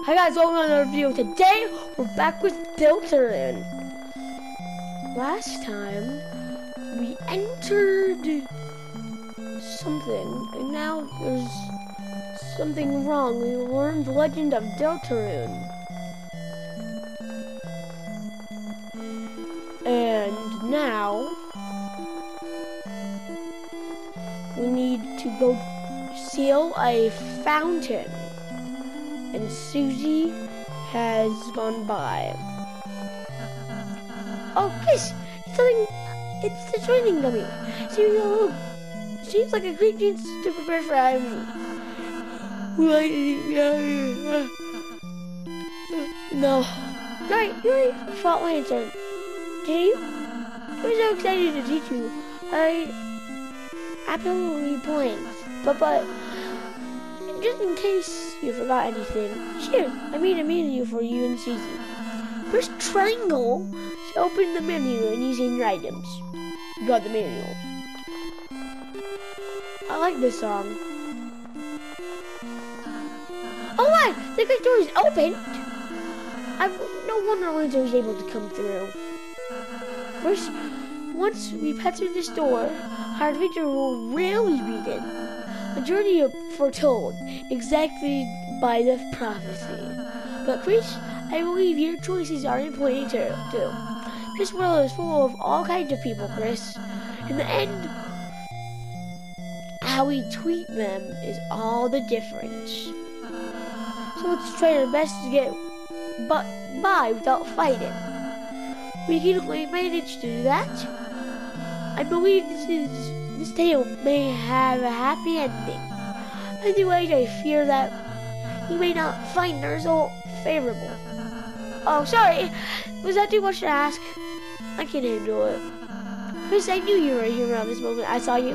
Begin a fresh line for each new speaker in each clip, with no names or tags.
Hi guys, welcome to another video. Today, we're back with Deltarune. Last time, we entered something, and now there's something wrong. We learned the legend of Deltarune. And now, we need to go seal a fountain and Susie has gone by. Oh, Kris, something. It's the training dummy. Seems a little. Seems like a great chance to prepare for Ivy. No. Right, you're a fault lantern. You? I was so excited to teach you. I absolutely blanked. But, but, just in case you forgot anything, here, I made a menu for you and Susie. Press triangle to open the menu and using your items. You got the manual. I like this song. Oh my! The great door is open! I've, no wonder Lorenzo was able to come through. First, once we pass through this door, our adventure will really begin. A journey foretold exactly by the prophecy. But Kris, I believe your choices are important too. This world is full of all kinds of people, Kris. In the end, how we treat them is all the difference. So let's try our best to get but by without fighting. We can only manage to do that. I believe this is this tale may have a happy ending. Anyway, I fear that you may not find the result favorable. Oh, sorry. Was that too much to ask? I can handle it. Kris, I knew you were here around this moment. I saw you.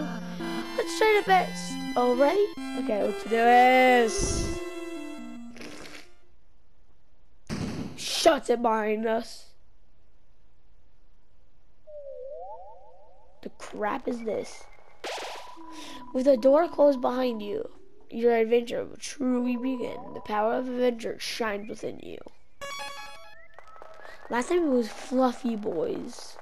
Let's try the best. All ready? Okay, let's do this. Shut it behind us. The crap is this? With the door closed behind you, your adventure will truly begin. The power of adventure shines within you. Last time it was Fluffy Boys.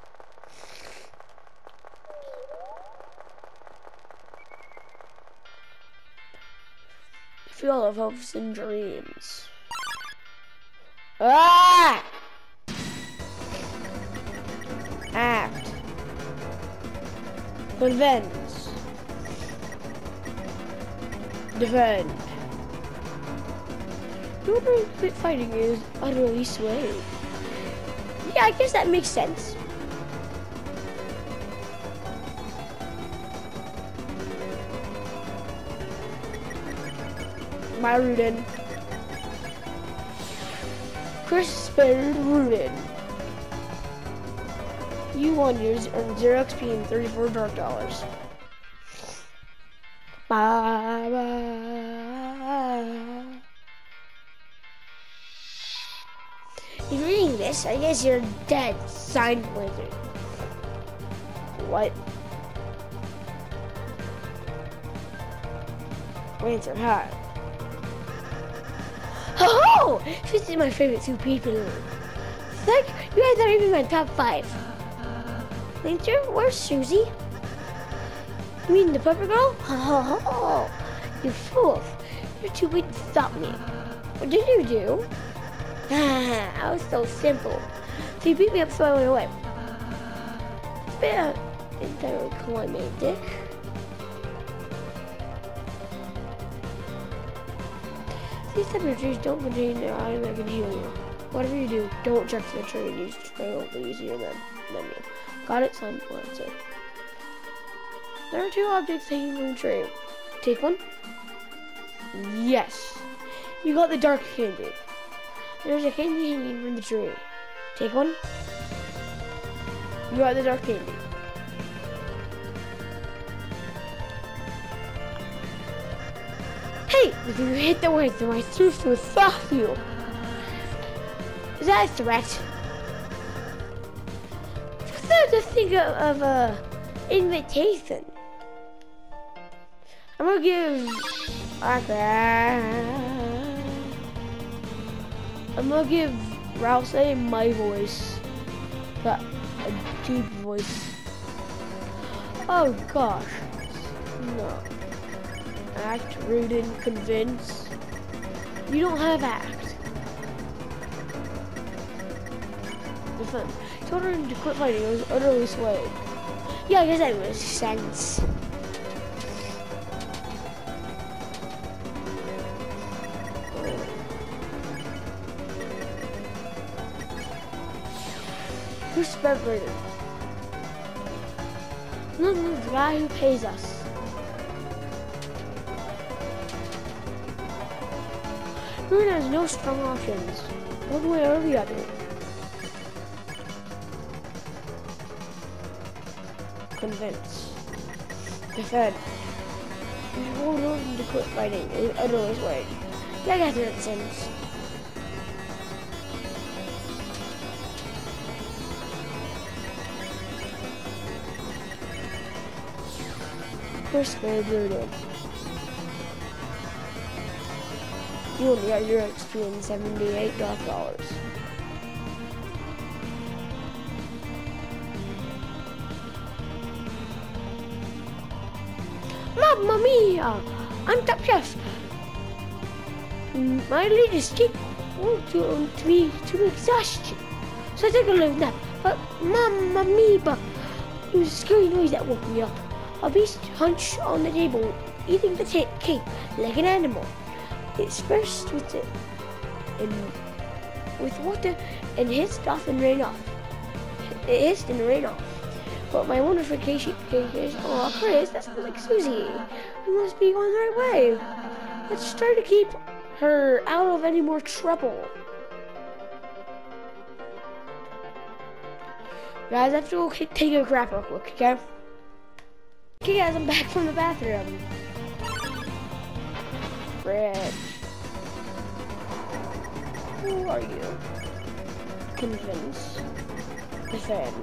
Fuel of hopes and dreams. Ah! Act. Convince. Defend. Whoever quit fighting is utterly swayed. Yeah, I guess that makes sense. My Rudinn. Kris spelled Rudinn. You won yours earned 0 XP and 34 dark dollars. If you're reading this, I guess you're dead, signed Blizzard. What? Answer hot. Oh, this is my favorite two people. Like, you guys are even my top five. Lantern, where's Susie? You mean the pepper girl? Oh, you fool. You're too weak to stop me. What did you do? I was so simple. So you beat me up so I went away. It's been entirely climactic. These temperatures don't contain an item that can heal you. Whatever you do, don't check the train. Use trail to use your menu. Got it, son. Answer. There are two objects hanging from the tree. Take one. Yes. You got the dark candy. There's a candy hanging from the tree. Take one. You got the dark candy. Hey, you hit the weight, then my truth will stop you. Is that a threat? There to think of, of a invitation? I'm gonna give. Okay. I'm gonna give Rouse my voice. But a deep voice. Oh gosh. No. Act, rude, and convince. You don't have act. Defend. Told her to quit fighting. It was utterly swayed. Yeah, I guess that makes sense. Who's speculated? No, no, the guy who pays us. Ruin has no strong options. One way or the other. Convince. Defend. Hold on to quit fighting. Otherwise, wait. Yeah, I guess First grade rooted. You only got your XP in $78. Mamma mia! I'm top chef. Mm, my ladies keep to me to exhaustion. So I take a little nap. But mamma mia! It was a scary noise that woke me up. A beast hunched on the table, eating the cake like an animal. It splashed with it and with water and hissed off and ran off. It hissed and ran off. But my wonderful cake is, oh, Kris, that's like Susie. We must be going the right way. Let's try to keep her out of any more trouble. Guys, I have to go take a crap real quick, okay? Okay guys, I'm back from the bathroom. Fred. Who are you? Convince. Defend.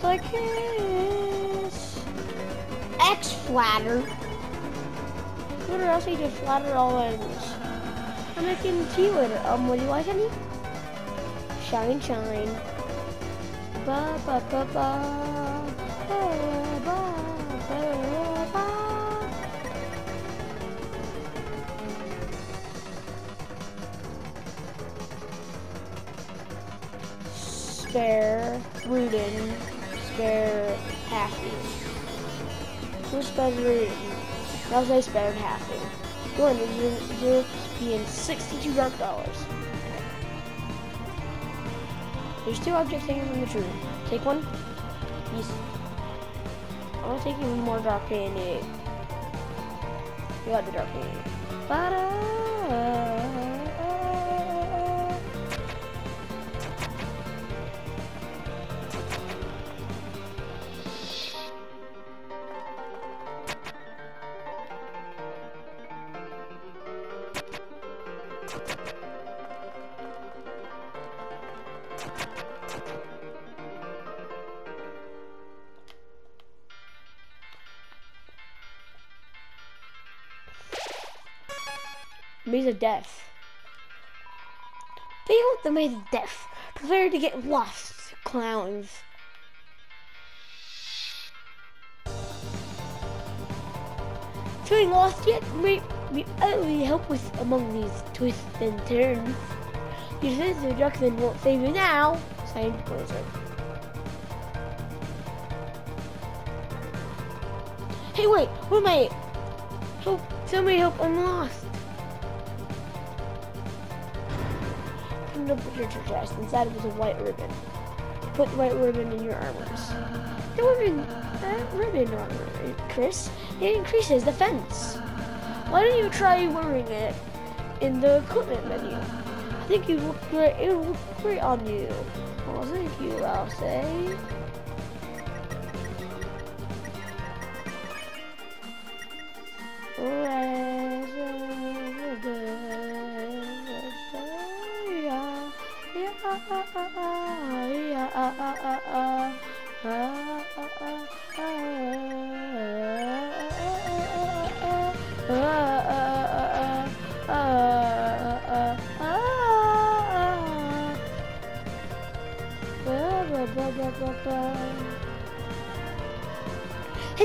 Just a kiss. X flatter. Else you just flatter all ends? I'm making tea with it. Um, do you like, honey? Shine, shine. Ba ba ba ba. Ba ba ba ba. Spare, Rudinn, spare, Happy. Who spares Rudinn? That was I spared Happy. One is zero being sixty-two dark dollars. There's two objects hanging from the tree. Take one. Yes. I want to take even more dark candy. You got the dark candy. Ba-da. Death. They want the Maze of Death. Prepare to get lost, clowns. Feeling lost yet? May only help with among these twists and turns. Your sense of direction won't save you now. Signed Blizzard. Hey, wait, where am I? Help, somebody help, I'm lost. Open up your. Inside was a white ribbon. Put the white ribbon in your armors. The ribbon, uh, ribbon armor, Kris, it increases defense. Why don't you try wearing it in the equipment menu? I think you look great. It will look great on you. Oh, thank you, I'll say. Hey,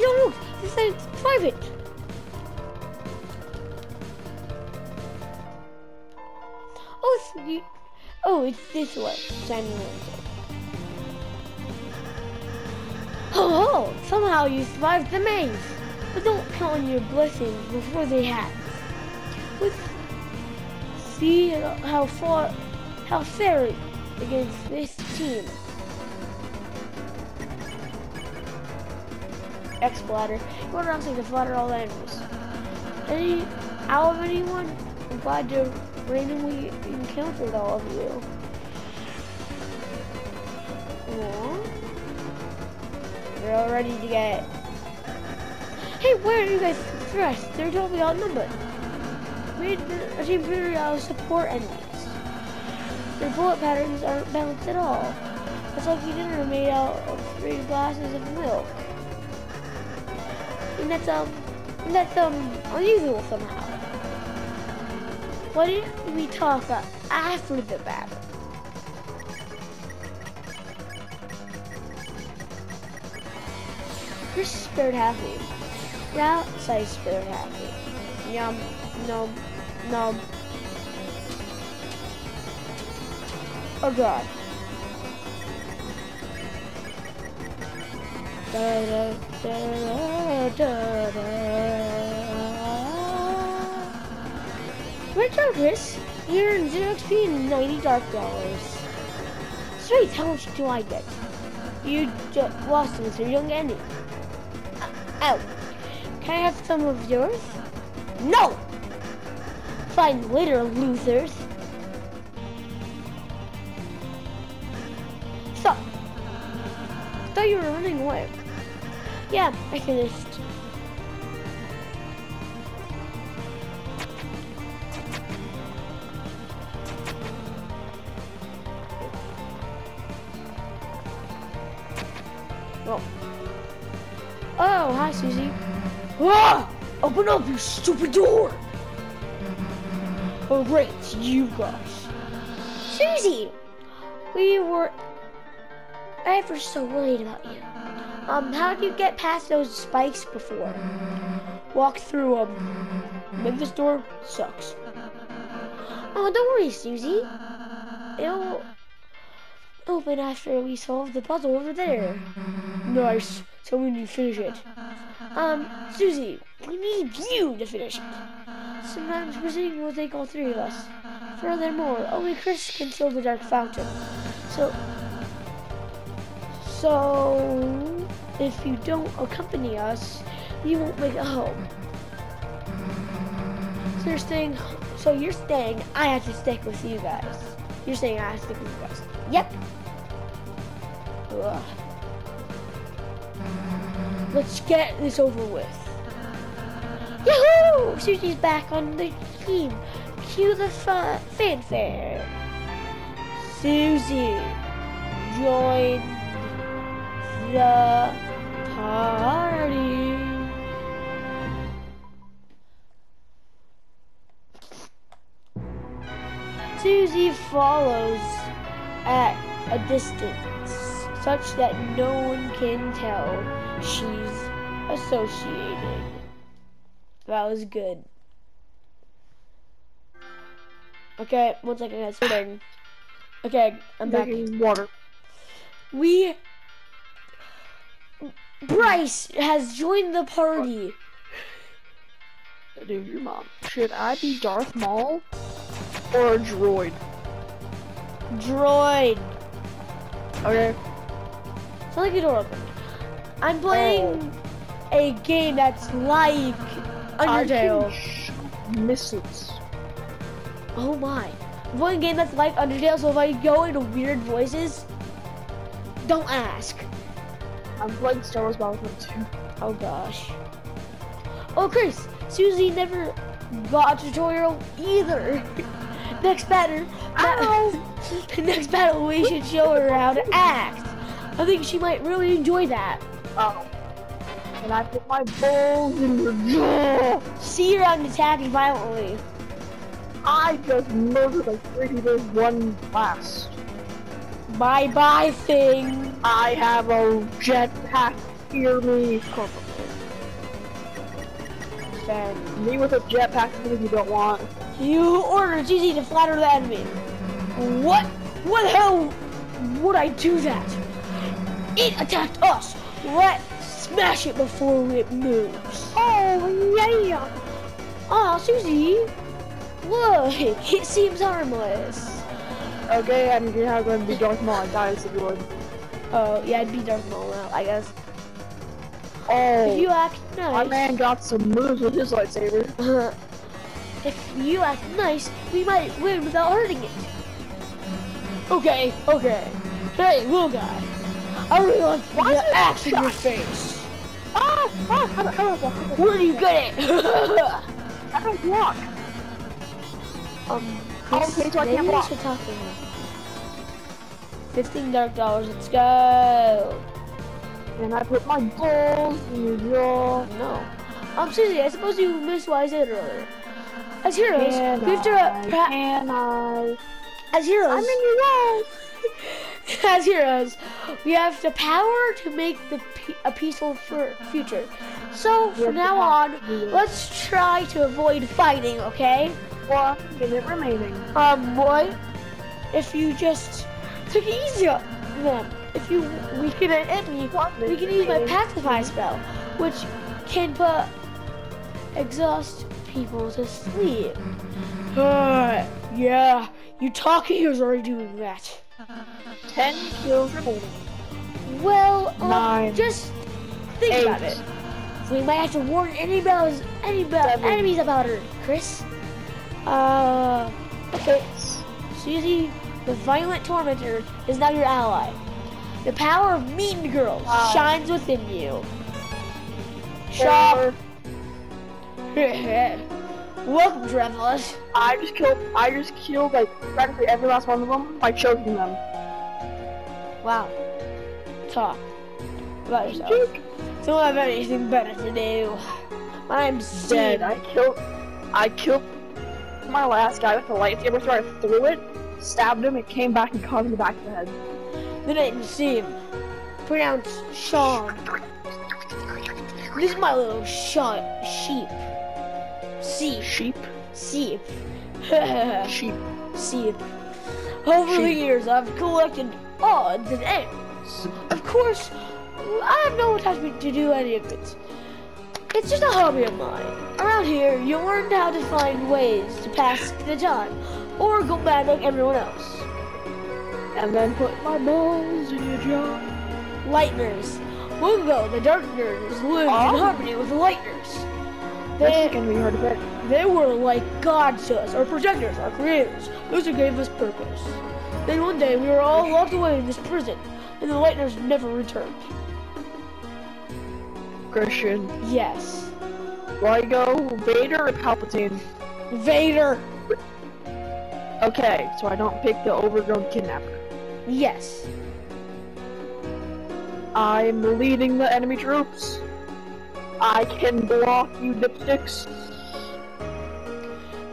don't look! This is private! Oh, it's, you, oh, it's this way. Shining lantern. Oh, somehow you survived the maze. But don't count on your blessings before they have. Let's see how far, how fair against this team. X bladder. Go around saying to flatter all enemies. Any out of anyone? I'm glad to randomly encountered all of you. Aww. They're all ready to get. Hey, where are you guys dressed? They're totally outnumbered. We a team to support enemies. Their bullet patterns aren't balanced at all. It's like you dinner made out of three glasses of milk. And that's um and that's um unusual somehow. Why didn't we talk uh, after the battle? You're spirit happy. Yeah, say spirit happy. Yum, nom, nom. Oh god. Da, da, da, job, Kris. You're in 0 XP and 90 dark dollars. Sweet, how much do I get? You lost them, so you don't get any. Uh, oh. Can I have some of yours? No! Fine later, losers. Stop. I thought you were running away. Yeah, I finished. Ah! Open up, you stupid door! Oh, great, you guys. Susie! We were ever so worried about you. Um, how did you get past those spikes before? Walk through them. But this door sucks. Oh, don't worry, Susie. It'll open after we solve the puzzle over there. Nice. So when you finish it. Um, Susie, we need you to finish it. Sometimes proceeding will take all three of us. Furthermore, only Kris can fill the dark fountain. So, so if you don't accompany us, you won't make it home. So you're staying. So you're staying. I have to stick with you guys. You're saying I have to stick with you guys. Yep. Ugh. Let's get this over with. Yahoo! Susie's back on the team. Cue the fanfare. Susie, join the party. Susie follows at a distance, such that no one can tell she's associated. That was good. Okay, one second guys, starting. Okay, I'm back.
Water.
We Bryce has joined the party.
Dude, your mom. Should I be Darth Maul or a droid?
Droid.
Okay.
Sound like a door opened. I'm playing oh. a game that's like Undertale.
Missiles.
Oh my. I'm playing a game that's like Undertale, so if I go into weird voices, don't ask.
I'm playing Star Wars Battlefront 2.
Oh gosh. Oh Kris, Susie never got a tutorial either. Next battle,
Ow!
next battle, we should show her how to act. I think she might really enjoy that.
Oh. And I put my balls in your jaw.
See her out attacking violently.
I just murdered like three people one blast.
Bye bye thing.
I have a jetpack. Hear me.
Then
Me with a jetpack is what you don't want.
you order Gigi to flatter the enemy. What? What the hell would I do that? It attacked us. Let's smash it before it moves.
Oh yeah.
Oh, Susie. Look, it seems harmless.
Okay, I'm gonna going to be Darth Maul. I died if you would.
Oh, yeah, I'd be Darth Maul now, I guess.
Oh,
If you act nice, my
man got some moves with his lightsaber. Uh-huh.
if you act nice, we might win without hurting it. Okay, okay. Hey, little guy. I really like
Why
the axe in your face.
Ah! Ah! How do how do I
Where do you get it?
I don't block.
um,
Okay, so I can't block.
should talk to him. Fifteen dark dollars. Let's go.
And I put my balls in your jaw.
No. Um, Susie, I suppose you missed what I said earlier. As heroes,
Can
we have to
I? Can I?
as heroes.
I'm in your wall.
as heroes, we have the power to make the a peaceful future. So from now on,
have to do it.
let's try to avoid fighting. Okay?
One minute remaining.
Um, boy, if you just take it easy on them. If you weaken an enemy, we can use my pacify spell, which can put exhaust people to sleep. Uh, yeah, you Utaki is already doing that.
Ten kills.
Well, um,
Nine.
just think
Eight.
about it. We might have to warn any bells, any enemies about her, Kris. Uh, okay. Susie, the violent tormentor, is now your ally. The power of Mean Girls
Five.
shines within you. Shop. Welcome, travelers.
I just killed. I just killed like practically every last one of them by choking them.
Wow. Talk about yourself. Don't have anything better to do. I'm
Dead. I killed. I killed my last guy with the lightsaber. So I threw it, stabbed him, it came back and caught him in the back of the head.
The name Sim. Pronounced Sean. This is my little shot sheep. Sheep.
Sheep.
Sheep.
Sheep.
Sheep. Over the years, I've collected odds and ends. Of course, I have no attachment to do any of it. It's just a hobby of mine. Around here, you learn how to find ways to pass the time, or go mad like everyone else.
And then put my balls in your jaw.
Lightners. Long ago, the Darkners lived
Oh.
in harmony with the Lightners. They,
gonna be hard to pick.
they were like gods to us, our protectors, our creators, those who gave us purpose. Then one day, we were all locked away in this prison, and the Lightners never returned.
Christian.
Yes.
I go Vader or Palpatine?
Vader.
Okay, so I don't pick the overgrown kidnapper.
Yes.
I'm leading the enemy troops. I can block you dipsticks.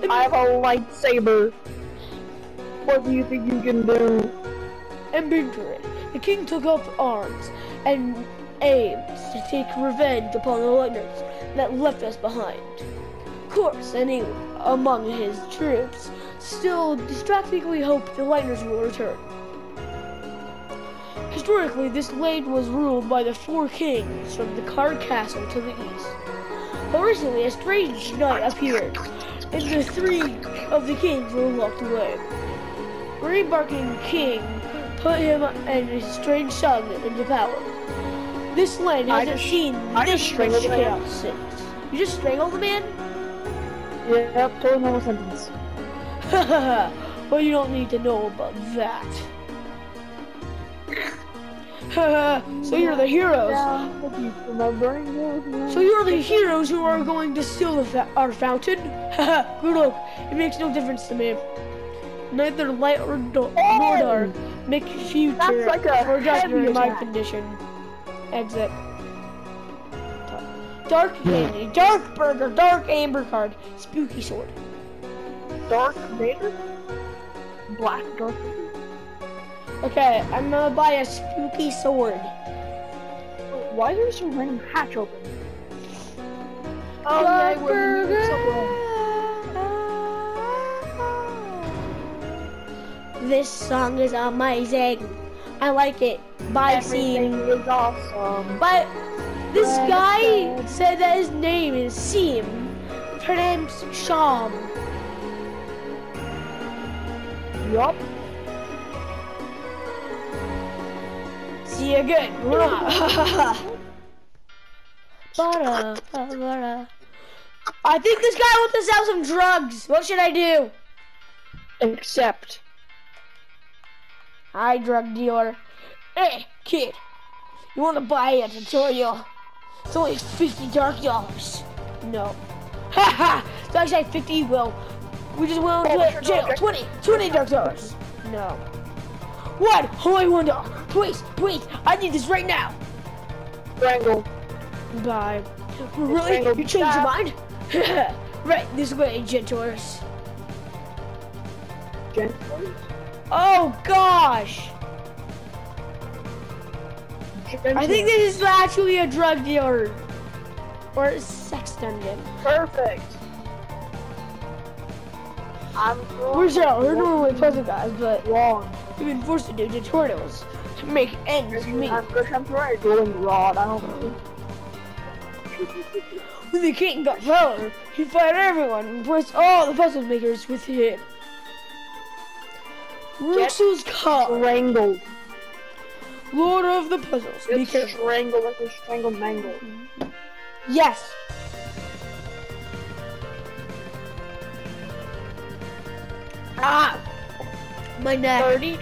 I have a lightsaber. What do you think you can do?
And Binterin, the king took up arms and aimed to take revenge upon the Lightners that left us behind. Of course, any among his troops still distractingly hope the Lightners will return. Historically, this land was ruled by the four kings from the Card Castle to the east. But recently, a strange knight appeared, and the three of the kings were locked away. Rebarking king put him and his strange son into power. This land hasn't
just-
seen
I
this
just
much chaos since. You just strangled the man?
Yep, totally normal sentence.
well, you don't need to know about that. so you're the heroes. So you're the heroes who are going to steal the fa- our fountain? Good luck. It makes no difference to me. neither light or do- nor dark. Make future
That's like a
projector
heavy
in my
attack.
condition. Exit. Dark candy, dark burger, dark amber card, spooky sword.
Dark Vader? Black Dark Vader?
Okay, I'm gonna buy a spooky sword.
Why is there a random hatch open? Oh, yeah, we're moving
burger. This song is amazing. I like it. Bye,
Everything
Seam.
is awesome.
But this guy said that his name is Seam. Her name's Sham.
Yup.
You again. I think this guy wants to sell some drugs. What should I do?
Accept.
Hi, drug dealer. Hey, kid. You want to buy a tutorial? It's only 50 dark dollars. No. Ha ha! So I say 50 will. We just will
Oh,
jail. 20. 20 dark dollars. No. What? One dollar. Please, please. I need this right now.
Wrangle.
Bye. Really? You changed your mind? right, this way, gentors.
Gently.
Oh gosh! I think this is actually a drug dealer. Or a sex dungeon.
Perfect. I'm
We're sure, we're normally puzzle guys, but
wrong.
We've been forced to do tutorials to make ends meet.
I'm trying to rod. I don't know.
When the king got power, he fired everyone and replaced all the puzzle makers with him. Rouxls Kaard,
Strangled.
Lord of the Puzzles. Be careful.
strangled like a strangled mango.
Yes. Ah! My neck.
30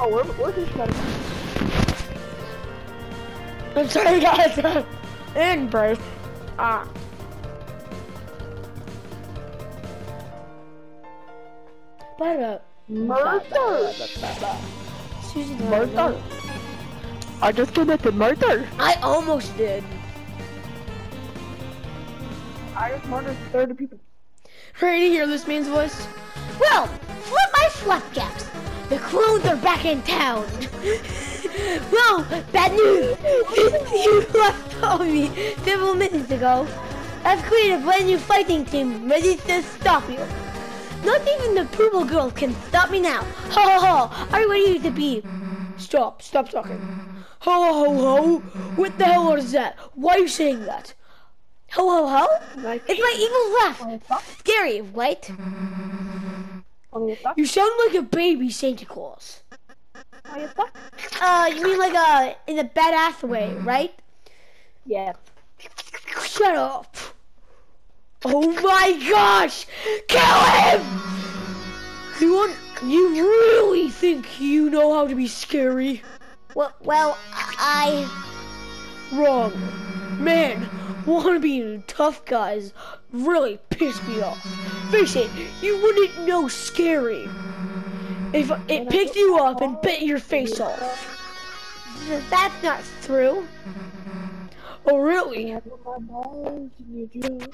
Oh, this guy?
I'm sorry, guys. In birth. Ah. But
Murder!
Susie,
Murder! I just committed murder!
I almost did.
I just murdered 30 people.
Ready to hear this man's voice? Well, flip my flapjacks. The clones are back in town. well, bad news. you left on me several minutes ago. I've created a brand new fighting team ready to stop you. Not even the purple girl can stop me now. Ho ho ho! Are you ready to be? Stop! Stop talking. Ho ho ho ho! What the hell is that? Why are you saying that? Ho ho ho! It's my evil laugh.
Oh,
Scary, right?
On the top?
You sound like a baby Santa Claus.
On the top?
Uh, you mean like a in a badass way, right?
Yeah.
Shut up. Oh my gosh! Kill him! You want? You really think you know how to be scary? Well, well, I. Wrong. Man, wanna be tough guys really piss me off. Face it, you wouldn't know scary if it picked you up and bit your face off. That's not true. Oh, really?
I put my balls in your jaw.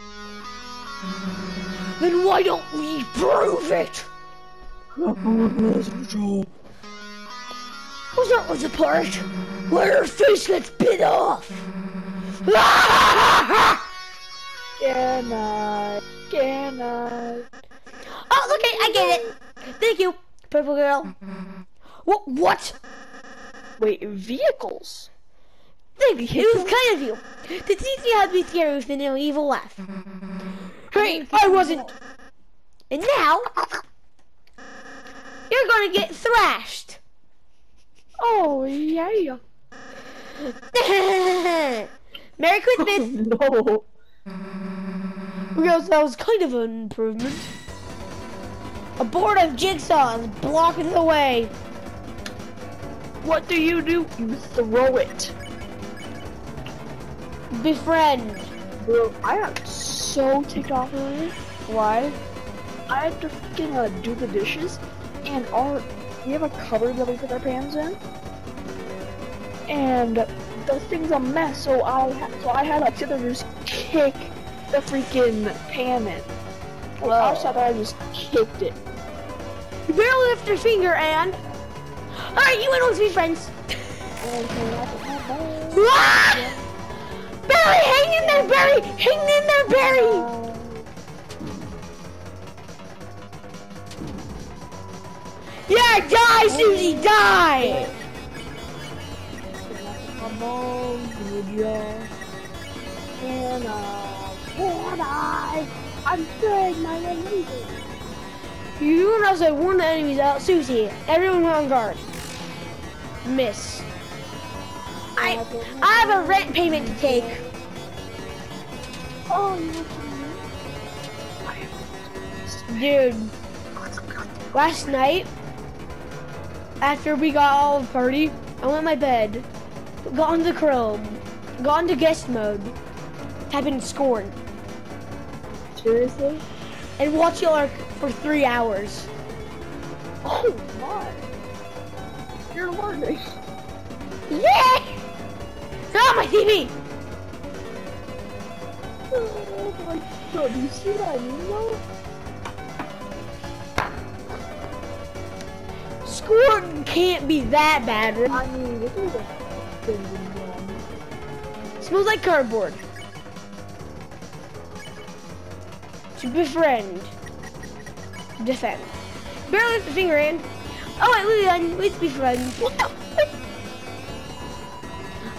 Then why don't we prove it? Was that was the part where her face gets bit off?
Can I? Can I?
Oh, okay, I get it. Thank you, purple girl. What? What?
Wait, vehicles?
Thank you. It was kind of you to teach me how to be scary with an evil laugh. Hey, I wasn't. And now you're gonna get thrashed.
Oh, yeah.
Merry Christmas.
Oh, no.
Because that was kind of an improvement. A board of jigsaws blocking the way.
What do you do? You throw it.
Befriend.
Bro, I am so ticked off of this.
Why?
I had to freaking uh, do the dishes, and our we have a cupboard that we put our pans in, and the thing's a mess. So I so I had like sit there and just kick the freaking pan in. Like, I there and just kicked it.
You barely lift your finger, and all right, you and let's be friends. Ah! Barry, hang in there, Barry! Hang in there, Barry! Yeah, die, Susie, die!
Come on, can I? I'm good, my name
You and us have warn the enemies out. Susie, everyone on guard. Miss. I, I have a rent payment to take.
Oh, you
Dude, last night, after we got all the party, I went to my bed, got into Chrome, got into guest mode, type in Scorn,
Seriously?
and watch y'all for three hours.
Oh my! You're learning.
Yeah! Turn on my TV!
Oh my god, you see what I mean
can't be that bad. right?
I mean, this is a thing.
Smells like cardboard. To befriend. Defend. Barely lift the finger in. Oh wait, Lillian, let's be friends.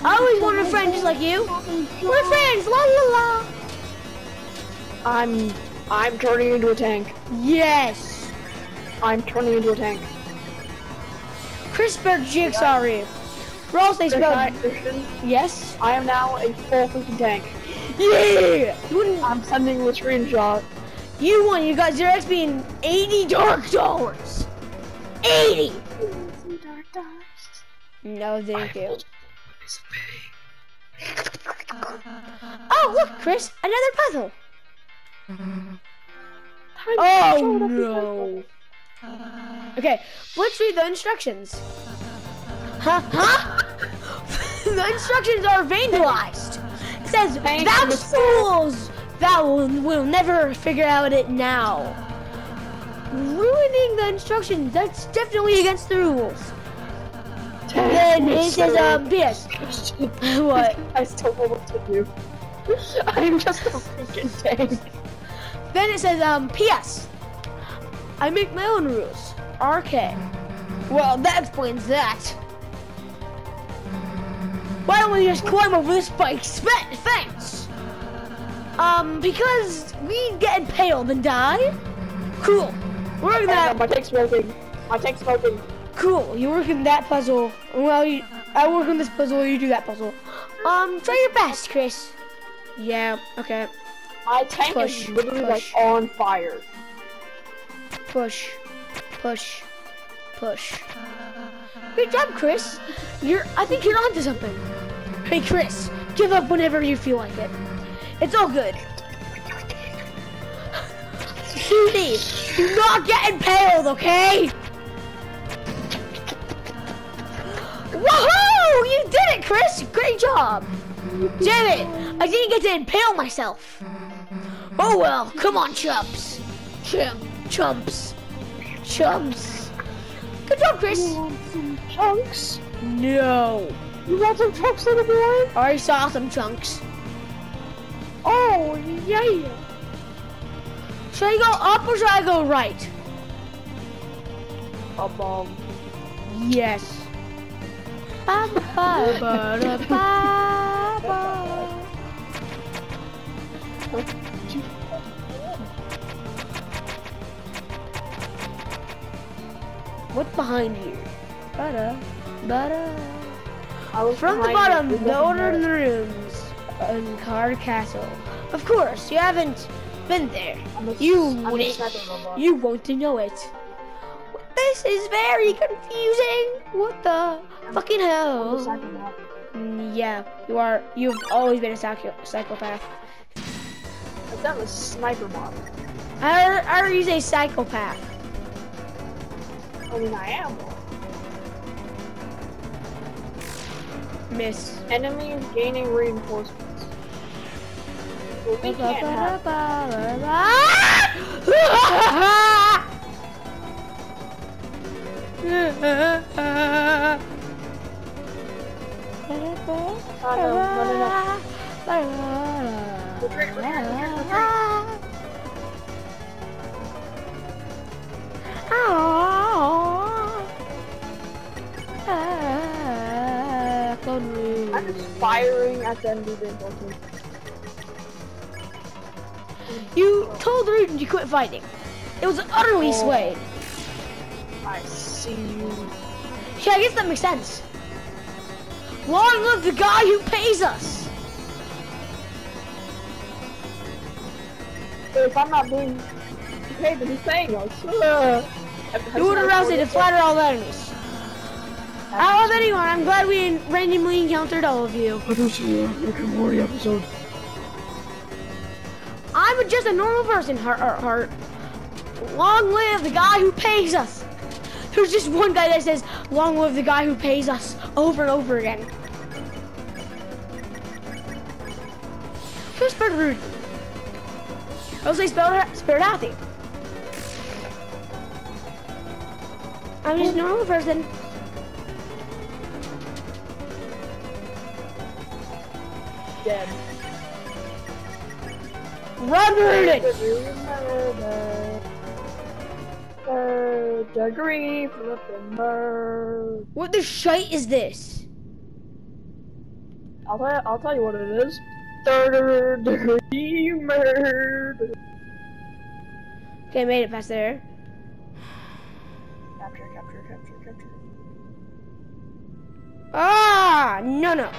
I always wanted a friend just like you. We're friends, la la la.
I'm, I'm turning into a tank.
Yes.
I'm turning into a tank.
Kris spelled jigsaw reef. They
Christian,
spelled yes.
I am now a full freaking tank.
Yeah.
I'm sending the screenshot.
You won. You got zero XP and 80 dark dollars. 80. No, thank you. Uh, oh, look, Kris, another puzzle. Oh no. Okay, let's read the instructions. Huh? Huh? the instructions are vandalized. It says, "Thou fools, thou will, will never figure out it now." Ruining the instructions, that's definitely against the rules. Then it says, um, PS. What?
I still know what to do. I'm just a freaking tank.
Then it says, um, P.S. I make my own rules. RK. Well, that explains that. Why don't we just climb over this spike fence? Um, because we get impaled and die? Cool. Work
Hang on,
that.
my tank's smoking. My tank's smoking.
Cool. You work in that puzzle. Well, you, I work on this puzzle. You do that puzzle. Um, try your best, Kris. Yeah. Okay.
My tank
Push,
is literally
push.
like on fire.
Push, push, push. Good job, Kris. You're. I think you're onto something. Hey, Kris, give up whenever you feel like it. It's all good. Susie, do not get impaled, okay? Woohoo! You did it, Kris. Great job. Damn it! I didn't get to impale myself. Oh well. Come on, chumps. Chump, chumps, chumps. Good job, Kris.
You want some chunks?
No.
You want some chunks, little boy?
I already saw some chunks.
Oh, yeah.
Should I go up or should I go right?
Um, um,
Yes. Ba, ba, ba, ba, ba. What's behind you? Ba-da, ba-da.
I was
From the bottom, the order
matter.
the rooms in Card Castle. Of course, you haven't been there.
A-
You
I'm
wouldn't. You won't know it. This is very confusing. What the fucking
I'm a
hell? Mm, Yeah, you are. You've always been a psycho- psychopath.
Done a sniper mod.
I, I heard he's a psychopath.
I mean, I am.
Miss.
Enemies gaining reinforcements. Well, we can't have. Oh no, no, no. Retreat. I'm just firing at the enemy reinforcements.
You told Rudinn you quit fighting. It was utterly
Oh.
swayed.
I see you.
Yeah, I guess that makes sense. Long live the guy who pays us!
If I'm not being paid to be saying us, uh,
You would arouse it to flatter all the enemies. I love anyone. I'm glad we randomly encountered all of you.
I don't see a Rick and Morty episode.
I'm just a normal person, heart, heart, heart. Long live the guy who pays us. There's just one guy that says, long live the guy who pays us, over and over again. Who's Spirit Rude? I'll say Spirit, Spirit Happy. I'm just a normal person.
Dead.
Run, Rudinn!
Third degree flipping bird.
What the shite is this?
I'll tell, I'll tell you what it is. Third degree murder.
Okay, made it past there.
Capture, capture, capture, capture.
Ah, no, no.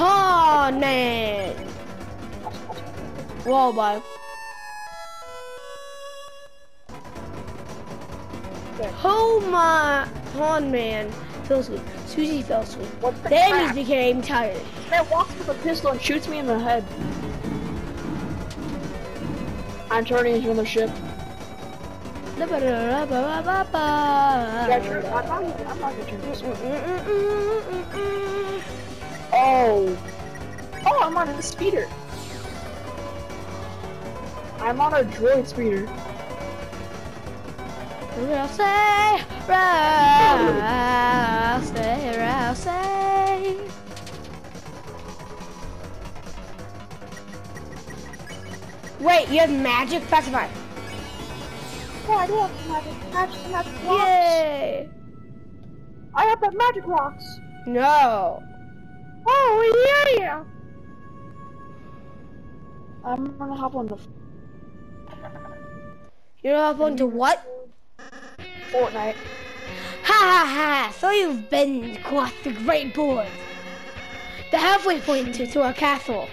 Ponman. Whoa, bye. Oh my, Ponman fell asleep. Susie fell asleep.
What the
The enemies
crap?
became tired.
Man walks with a pistol and shoots me in the head. I'm turning into another ship. Yeah, true. I'm not, I'm not gonna turn this one. Oh. Oh, I'm on a speeder. I'm on a droid speeder.
Rousey, Rousey, Rousey. Wait, you have magic? Pacify.
Oh, I do have some magic, magic, magic rocks.
Yay!
I have the magic rocks.
No.
Oh, yeah, yeah. I'm gonna hop on the
You're up onto what?
Fortnite.
Ha ha ha! So you've been across the great board. The halfway point to, to our castle.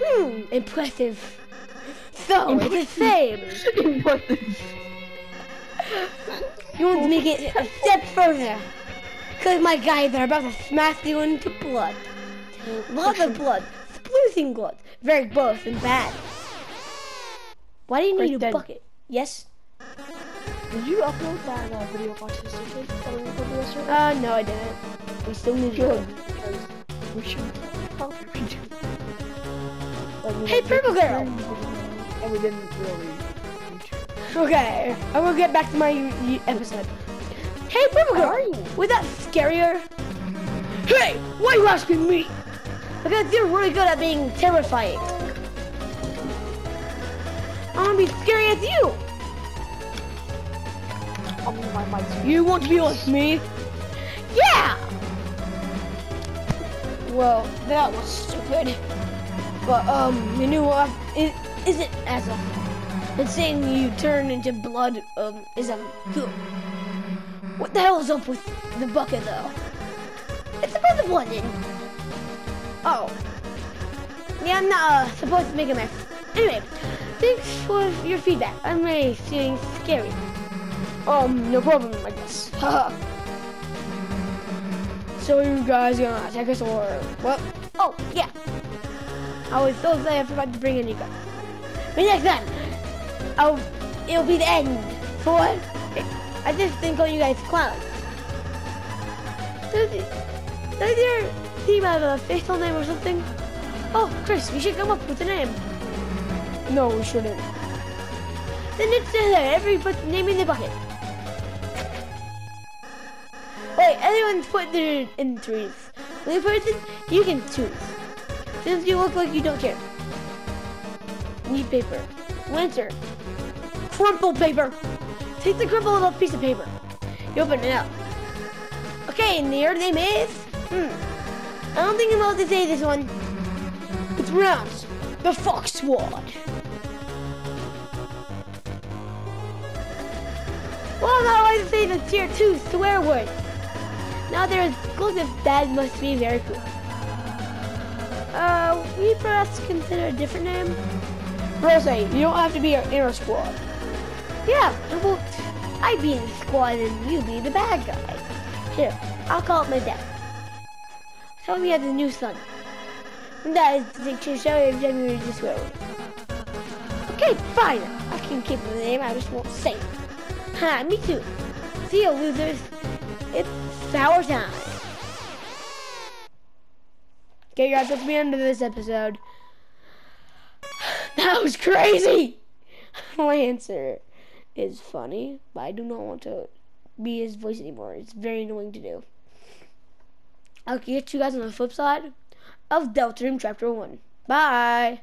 Hmm, impressive. So, it's the same.
what?
You want to make it a step further. Cause my guys are about to smash you into blood. Lots of blood. Spluthing blood. Very gross and bad. Why do you need a
Kristen.
bucket? Yes?
Did you upload that uh, video of autistic that we recorded yesterday?
Uh, no I didn't. We still need to.
because we should probably do. Like,
Hey, Purple Girl!
And we didn't really.
Okay, I will get back to my episode. Hey, Purple Girl!
Are you?
Was that scarier? Hey, why are you asking me? Because you're really good at being terrifying. I want to be scary as you.
I'm on my.
You want to be like me? Yeah! Well, that was stupid. But, um, you know what? It isn't as a... And saying you turn into blood, um, is a... What the hell is up with the bucket, though? It's about the blood in. Oh. Yeah, I'm not, uh, supposed to make a mess. Anyway, thanks for your feedback. I'm really feeling scary. Um, no problem, I guess. Haha. so you guys gonna attack us or what? Oh, yeah. I was so sorry I forgot to bring any guns. But next time, I'll, it'll be the end for I just think all you guys clowns. Does, does your team have a facial name or something? Oh, Kris, we should come up with a name. No, we shouldn't. Then it's there, every put name in the bucket. Wait, everyone's put their entries. Only person you can choose. Since you look like you don't care. Need paper. Winter. Crumple paper. Take the crumpled little piece of paper. You open it up. Okay, and your name is? Hmm. I don't think I'm allowed to say this one. It's pronounced the Fox Squad. Well, now I say the tier 2 swear word. Now they're exclusive, that must be very cool. Uh, we perhaps consider a different name? Rose, you don't have to be our inner squad. Yeah, well, I be in the squad and you be the bad guy. Here, I'll call it my dad. Tell me he has a new. And that is the picture showing January this word. Okay, fine. I can keep the name, I just won't say it. Ha, me too. See you, losers. It's sour time. Okay, guys, that's the end of this episode. That was crazy! Lancer is funny, but I do not want to be his voice anymore. It's very annoying to do. I'll catch you guys on the flip side of Deltarune Chapter 1. Bye!